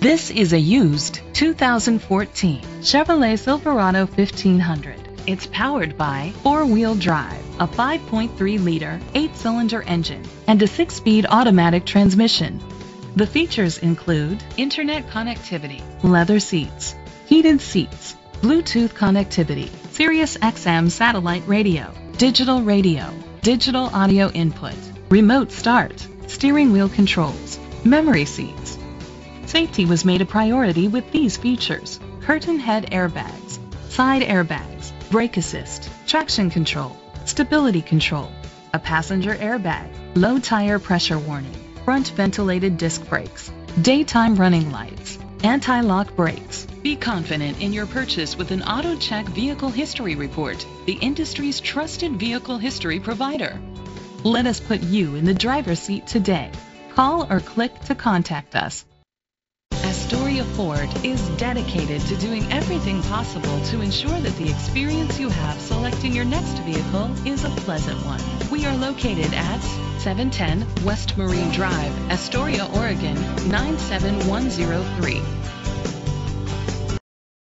This is a used 2014 Chevrolet Silverado 1500. It's powered by four-wheel drive, a 5.3-liter, eight-cylinder engine, and a six-speed automatic transmission. The features include internet connectivity, leather seats, heated seats, Bluetooth connectivity, Sirius XM satellite radio, digital radio, digital audio input, remote start, steering wheel controls, memory seats. Safety was made a priority with these features. Curtain head airbags, side airbags, brake assist, traction control, stability control, a passenger airbag, low tire pressure warning, front ventilated disc brakes, daytime running lights, anti-lock brakes. Be confident in your purchase with an AutoCheck Vehicle History Report, the industry's trusted vehicle history provider. Let us put you in the driver's seat today. Call or click to contact us. Astoria Ford is dedicated to doing everything possible to ensure that the experience you have selecting your next vehicle is a pleasant one. We are located at 710 West Marine Drive, Astoria, Oregon 97103.